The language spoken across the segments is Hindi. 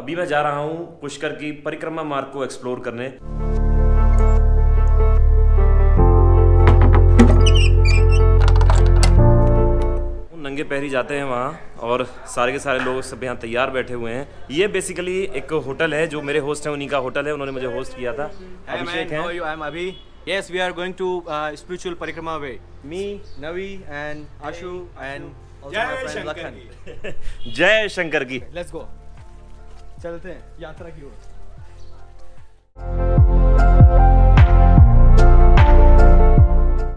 अभी मैं जा रहा हूँ पुष्कर की परिक्रमा मार्ग को एक्सप्लोर करने नंगे पैरी जाते हैं वहाँ और सारे के सारे लोग सब यहाँ तैयार बैठे हुए हैं ये बेसिकली एक होटल है जो मेरे होस्ट हैं उन्हीं का होटल है उन्होंने मुझे होस्ट किया था अभिषेक है you? I'm Abhi. Yes, we are going to uh, spiritual parikrama way. Me, Navi, and Ashu, and also my friend Lakhan. जय शंकर की Let's go. चलते हैं यात्रा की ओर।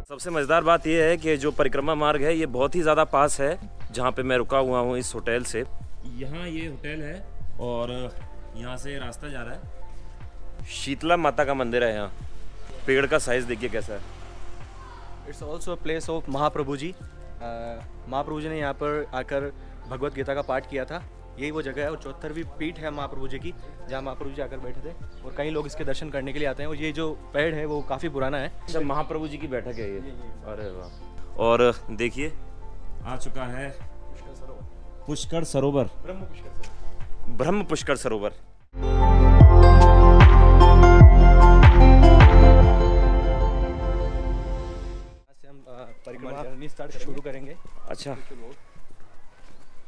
सबसे मज़ेदार बात यह है कि जो परिक्रमा मार्ग है ये बहुत ही ज़्यादा पास है जहाँ पे मैं रुका हुआ हूँ इस होटल से। यहाँ ये होटल है और यहाँ से रास्ता जा रहा है। शीतला माता का मंदिर है यहाँ। पेड़ का साइज़ देखिए कैसा है। It's also place of Mahaprabhu ji Mahaprabhu ji ने यहाँ पर आकर भगवत गीता का पाठ किया था। यही वो जगह है और चौहत्तरवीं पीठ है महाप्रभु जी की जहाँ महाप्रभु जी आकर बैठे थे और कई लोग इसके दर्शन करने के लिए आते हैं। और ये जो पेड़ है वो काफ़ी पुराना है। अच्छा महाप्रभु जी की बैठक है ये। अरे वाह। और देखिए आ चुका है पुष्कर सरोवर। ब्रह्म पुष्कर ब्रह्म पुष्कर सरोवर। से हम परिक्रमा स्टार्ट शुरू करेंगे। अच्छा।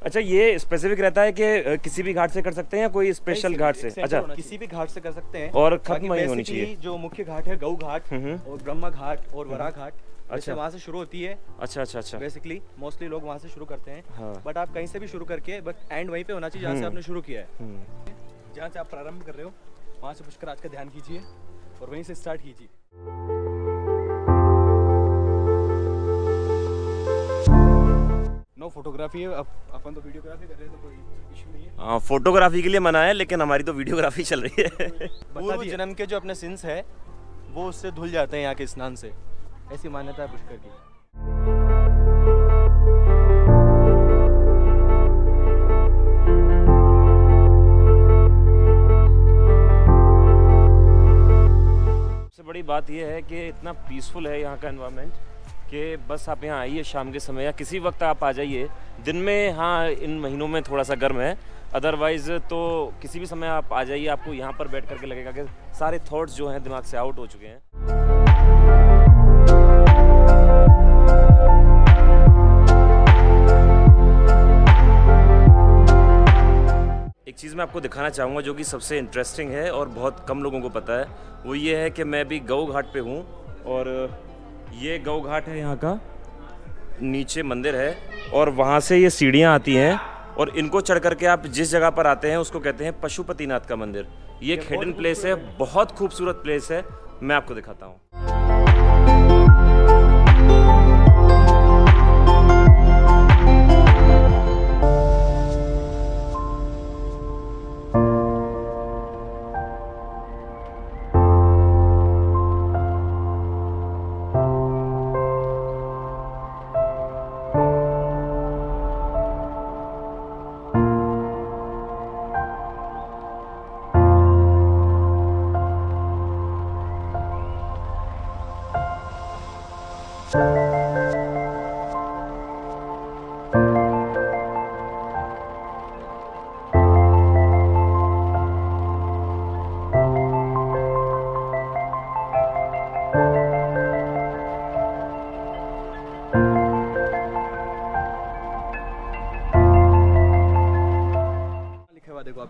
अच्छा ये स्पेसिफिक रहता है कि किसी भी घाट से कर सकते हैं या कोई स्पेशल घाट से? अच्छा। किसी भी घाट से कर सकते हैं। और खत्म नहीं होनी चाहिए। जो मुख्य घाट है गऊ घाट हम्म। और ब्रह्मा घाट और वरा घाट अच्छा। वहाँ से शुरू होती है। अच्छा अच्छा अच्छा। बेसिकली मोस्टली लोग वहाँ से शुरू करते हैं। हाँ। बट आप कहीं से भी शुरू करके बट एंड वहीं पे होना चाहिए जहाँ से आपने शुरू किया है। हम्म। जहाँ से आप प्रारंभ कर रहे हो वहाँ से पुष्कर आज का ध्यान कीजिए और वहीं से स्टार्ट कीजिए। नो फोटोग्राफी है अब अपन तो वीडियोग्राफी कर रहे हैं तो कोई इशू नहीं है। हाँ फोटोग्राफी के लिए मना है लेकिन हमारी तो वीडियोग्राफी चल रही है। पूर्व जन्म के जो अपने सिंस है वो उससे धुल जाते हैं यहाँ के स्नान से। ऐसी मान्यता है पुष्कर की। सबसे बड़ी बात यह है कि इतना पीसफुल है यहाँ का एनवायरनमेंट कि बस आप यहाँ आइए शाम के समय या किसी वक्त आप आ जाइए। दिन में हाँ इन महीनों में थोड़ा सा गर्म है। अदरवाइज़ तो किसी भी समय आप आ जाइए, आपको यहाँ पर बैठ करके लगेगा कि सारे थॉट्स जो हैं दिमाग से आउट हो चुके हैं। एक चीज़ मैं आपको दिखाना चाहूँगा जो कि सबसे इंटरेस्टिंग है और बहुत कम लोगों को पता है, वो ये है कि मैं भी गऊ घाट पे हूँ और ये गौ घाट है यहाँ का। नीचे मंदिर है और वहाँ से ये सीढ़ियाँ आती हैं और इनको चढ़ करके आप जिस जगह पर आते हैं उसको कहते हैं पशुपतिनाथ का मंदिर। ये एक हिडन प्लेस है बहुत खूबसूरत प्लेस है। मैं आपको दिखाता हूँ। लिखा हुआ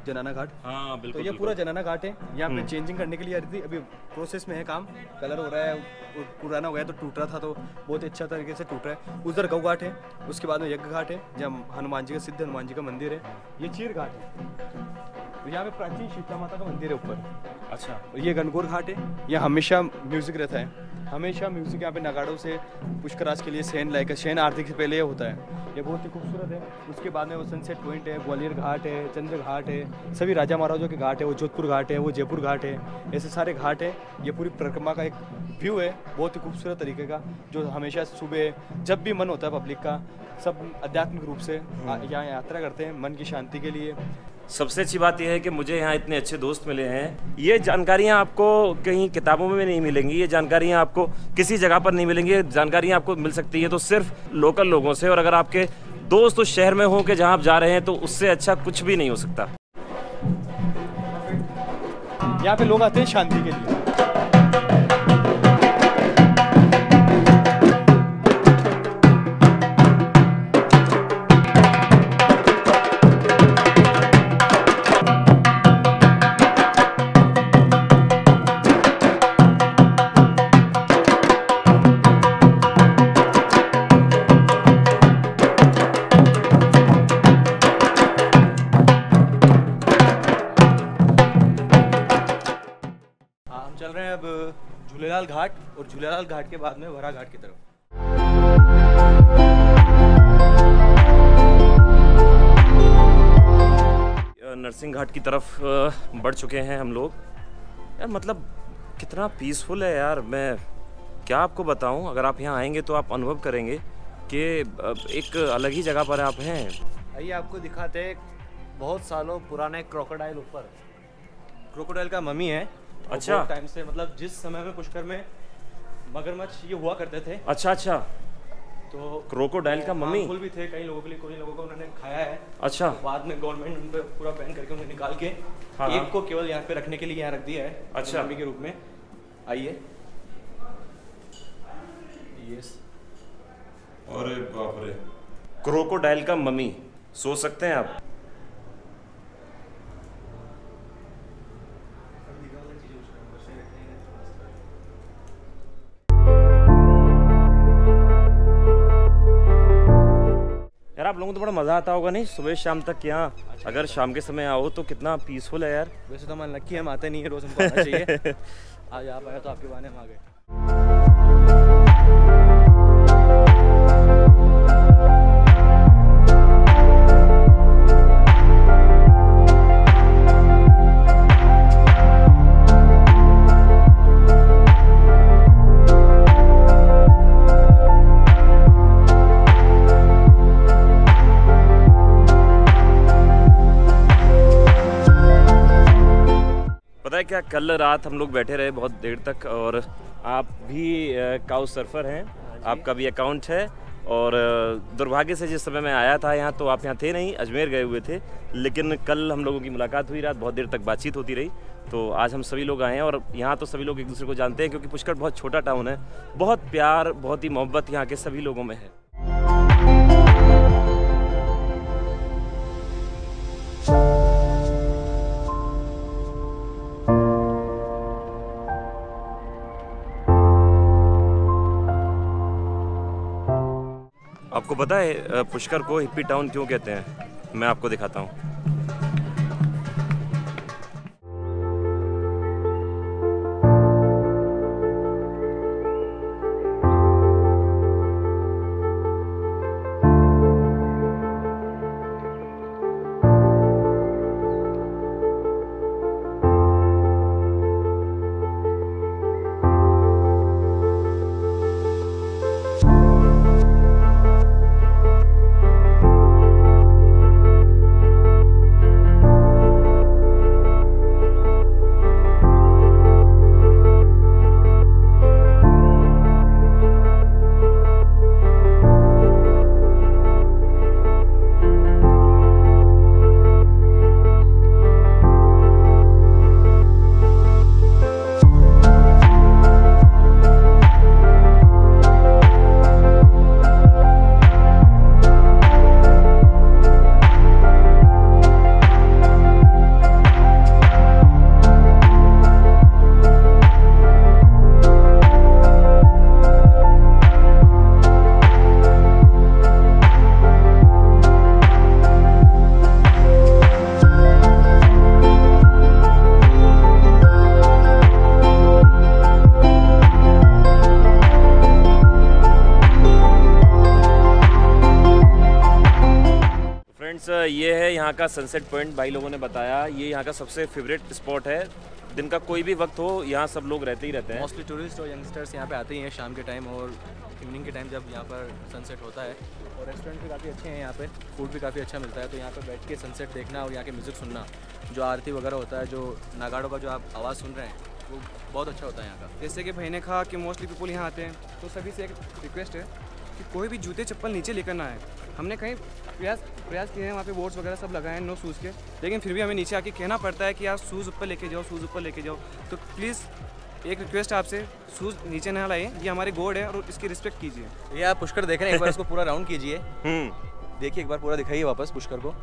जनाना घाट। हाँ बिल्कुल तो ये पूरा जनाना घाट है। यहाँ पे चेंजिंग करने के लिए आ रही थी। अभी प्रोसेस में है काम। कलर हो रहा है पुराना हो गया तो टूट रहा था तो बहुत ही अच्छा तरीके से टूट रहा है। उधर गौ घाट है उसके बाद में यज्ञ घाट है जहाँ हनुमान जी का सिद्ध हनुमान जी का मंदिर है। ये चीर घाट है। तो यहाँ पे प्राचीन शीतला माता का मंदिर है ऊपर। अच्छा ये गनगौर घाट है? यहाँ हमेशा म्यूज़िक रहता है। हमेशा म्यूज़िक यहाँ पे नगाड़ों से पुष्कराज के लिए शयन लाइक शयन आरती से पहले ये होता है। ये बहुत ही खूबसूरत है। उसके बाद में वो सनसेट पॉइंट है ग्वालियर घाट है चंद्र घाट है सभी राजा महाराजों के घाट है वो जोधपुर घाट है वो जयपुर घाट है ऐसे सारे घाट है। ये पूरी परिक्रमा का एक व्यू है बहुत ही खूबसूरत तरीके का जो हमेशा सुबह जब भी मन होता है पब्लिक का सब आध्यात्मिक रूप से यहाँ यात्रा करते हैं मन की शांति के लिए। सबसे अच्छी बात यह है कि मुझे यहाँ इतने अच्छे दोस्त मिले हैं। ये जानकारियाँ आपको कहीं किताबों में नहीं मिलेंगी, ये जानकारियाँ आपको किसी जगह पर नहीं मिलेंगी जानकारियाँ आपको मिल सकती है। तो सिर्फ़ लोकल लोगों से और अगर आपके दोस्त उस शहर में हो के जहाँ आप जा रहे हैं तो उससे अच्छा कुछ भी नहीं हो सकता। यहाँ पे लोग आते हैं शांति के लिए। घाट और झूलेलाल घाट के बाद में वरा घाट की तरफ़। नरसिंह घाट की तरफ़ बढ़ चुके हैं हम लोग। यार मतलब कितना पीसफुल है यार। मैं क्या आपको बताऊँ? अगर आप यहाँ आएँगे तो आप अनुभव करेंगे कि एक अलग ही जगह पर आप हैं। आइए आपको दिखाते हैं बहुत सालों पुराने क्रोकोडाइल ऊपर। क्रोकोडाइल का मम्मी है। अच्छा। टाइम से मतलब जिस समय में पुष्कर में मगरमच्छ ये हुआ करते थे अच्छा अच्छा। तो क्रोकोडाइल का मम्मी harmful भी थे कई लोगों के लिए कोई लोगों को उन्होंने खाया है। अच्छा। तो बाद में गवर्नमेंट उन पर पूरा बैन करके उन्हें निकाल के हाँ, हाँ। एक को केवल यहाँ पे रखने के लिए यहाँ रख दिया है अच्छा। मम्मी के रूप में। आइए। यस अरे बाप रे। क्रोकोडाइल का मम्मी सोच सकते हैं आप। आप लोगों को तो बड़ा मज़ा आता होगा नहीं? सुबह शाम तक यहाँ अगर शाम के समय आओ तो कितना पीसफुल है यार। वैसे तो मन लकी हम आते नहीं है रोज हमको आना चाहिए। आज आप आए तो आपके बहाने हम आ गए। कल रात हम लोग बैठे रहे बहुत देर तक और आप भी काउ सर्फर हैं। आपका भी अकाउंट है और दुर्भाग्य से जिस समय मैं आया था यहाँ तो आप यहाँ थे नहीं अजमेर गए हुए थे। लेकिन कल हम लोगों की मुलाकात हुई रात बहुत देर तक बातचीत होती रही। तो आज हम सभी लोग आए हैं और यहाँ तो सभी लोग एक दूसरे को जानते हैं क्योंकि पुष्कर बहुत छोटा टाउन है। बहुत प्यार बहुत ही मोहब्बत यहाँ के सभी लोगों में है। आपको पता है पुष्कर को हिप्पी टाउन क्यों कहते हैं? मैं आपको दिखाता हूँ। है, यहाँ का सनसेट पॉइंट भाई लोगों ने बताया, ये यहाँ का सबसे फेवरेट स्पॉट है। दिन का कोई भी वक्त हो, यहाँ सब लोग रहते ही रहते हैं। मोस्टली टूरिस्ट और यंगस्टर्स यहाँ पे आते ही हैं शाम के टाइम और इवनिंग के टाइम जब यहाँ पर सनसेट होता है। और रेस्टोरेंट भी काफ़ी अच्छे हैं यहाँ पे फ़ूड भी काफ़ी अच्छा मिलता है तो यहाँ पे बैठ के सनसेट देखना और यहाँ के म्यूज़िक सुनना, जो आरती वगैरह होता है, जो नागाड़ों का जो आप आवाज़ सुन रहे हैं, वो बहुत अच्छा होता है यहाँ का। जैसे कि भाई ने कहा कि मोस्टली पीपल यहाँ आते हैं तो सभी से एक रिक्वेस्ट है कि कोई भी जूते चप्पल नीचे लेकर ना आए। हमने कहीं प्रयास प्रयास किए हैं वहाँ पे बोर्ड्स वगैरह सब लगाए हैं नो शूज़ के। लेकिन फिर भी हमें नीचे आके कहना पड़ता है कि आप शूज़ ऊपर लेके जाओ शूज़ ऊपर लेके जाओ। तो प्लीज़ एक रिक्वेस्ट आपसे शूज़ नीचे ना लाइए ये हमारे गोड है और इसकी रिस्पेक्ट कीजिए। ये आप पुष्कर देख रहे हैं एक बार इसको पूरा राउंड कीजिए। हम्म। देखिए एक बार पूरा दिखाइए वापस पुष्कर को।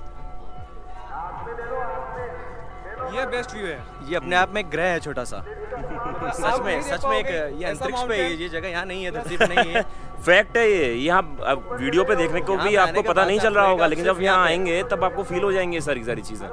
ये बेस्ट व्यू है। ये अपने आप में एक ग्रह है छोटा सा। सच में सच में एक ये अंतरिक्ष पे ये जगह यहाँ नहीं है धरती पे नहीं है। फैक्ट है ये। यहाँ वीडियो पे देखने को भी आपको पता नहीं चल रहा होगा लेकिन जब यहाँ आएँगे तब आपको फील हो जाएँगे सारी सारी चीज़ें।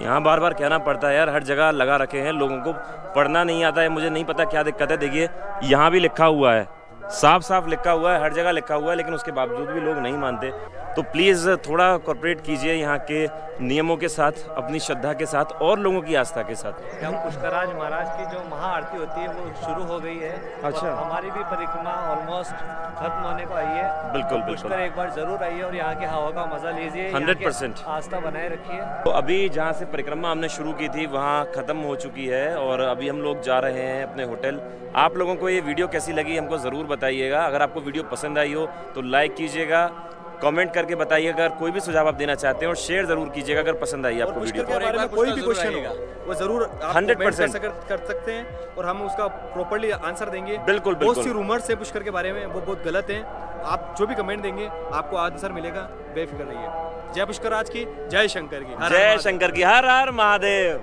यहाँ बार बार कहना पड़ता है यार हर जगह लगा रखे हैं लोगों को पढ़ना नहीं आता है मुझे नहीं पता क्या दिक्कत है। देखिए यहाँ भी लिखा हुआ है। साफ़ साफ़ लिखा हुआ है, हर जगह लिखा हुआ है, लेकिन उसके बावजूद भी लोग नहीं मानते। तो प्लीज़ थोड़ा कॉपरेट कीजिए यहाँ के नियमों के साथ अपनी श्रद्धा के साथ और लोगों की आस्था के साथ। यहाँ पुष्कराज महाराज की जो महाआरती होती है वो शुरू हो गई है। अच्छा। और हमारी भी परिक्रमा ऑलमोस्ट खत्म होने को आई है। बिल्कुल, तो बिल्कुल। पुष्कर एक बार ज़रूर आइए और यहाँ की हवा का मज़ा लीजिए की 100% आस्था बनाए रखिए। तो अभी जहाँ से परिक्रमा हमने शुरू की थी वहाँ ख़त्म हो चुकी है और अभी हम लोग जा रहे हैं अपने होटल। आप लोगों को ये वीडियो कैसी लगी हमको ज़रूर बताइएगा। अगर आपको वीडियो पसंद आई हो तो लाइक कीजिएगा। कमेंट करके बताइएगा अगर कोई भी सुझाव आप देना चाहते हैं और शेयर ज़रूर कीजिएगा अगर पसंद आई आपको वीडियो। के बारे में कोई भी क्वेश्चन हो वो ज़रूर आप 100% कर सकते हैं और हम उसका प्रॉपर्ली आंसर देंगे। बिल्कुल, बहुत सी रूमर्स है पुष्कर के बारे में वो बहुत गलत है। आप जो भी कमेंट देंगे आपको आंसर मिलेगा बेफिक्र रहिए। जय पुष्कर आज की जय शंकर की जय शंकर की हर हर महादेव।